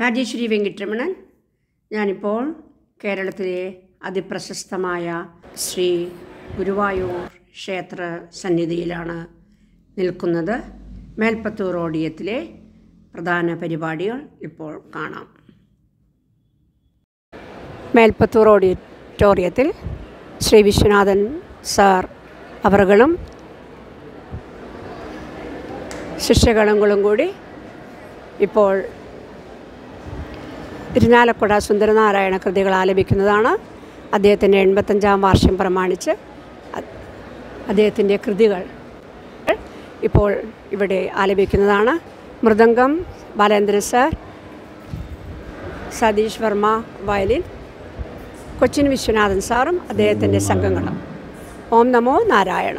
രാജേശ്വരി വെങ്കിട്ടരമണൻ ഞാനിപ്പോൾ കേരളത്തിലെ അതിപ്രശസ്തമായ ശ്രീ ഗുരുവായൂർ ക്ഷേത്ര സന്നിധിയിലാണ് നിൽക്കുന്നത്. മേൽപ്പത്തൂർ ഓഡിയത്തിലെ പ്രധാന പരിപാടികൾ ഇപ്പോൾ കാണാം. മേൽപ്പത്തൂർ ഓഡിറ്റോറിയത്തിൽ ശ്രീ വിശ്വനാഥൻ സാർ അവറുകളും ശിഷ്യഗണങ്ങളും കൂടി ഇപ്പോൾ തിരുനാലക്കുട സുന്ദരനാരായണ കൃതികൾ ആലപിക്കുന്നതാണ്. അദ്ദേഹത്തിന്റെ എൺപത്തഞ്ചാം വാർഷികം പ്രമാണിച്ച് അദ്ദേഹത്തിന്റെ കൃതികൾ ഇപ്പോൾ ഇവിടെ ആലപിക്കുന്നതാണ്. മൃദംഗം ബാലേന്ദ്രൻ സാർ സതീഷ് വർമ്മ വയലിൻ കൊച്ചിൻ വിശ്വനാഥൻ സാറും അദ്ദേഹത്തിന്റെ സംഘങ്ങളും. ഓം നമോ നാരായണ.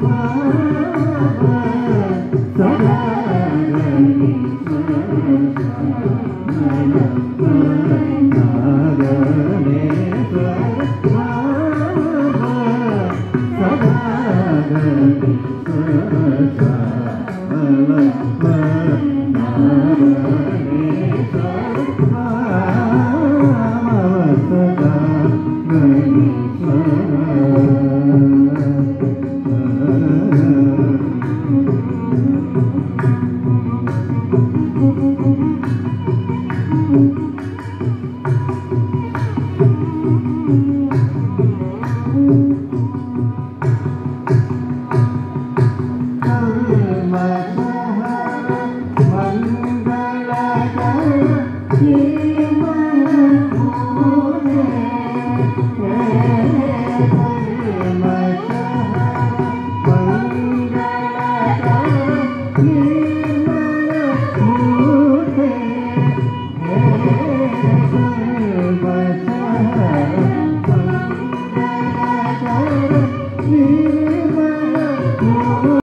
Bye. Yeah.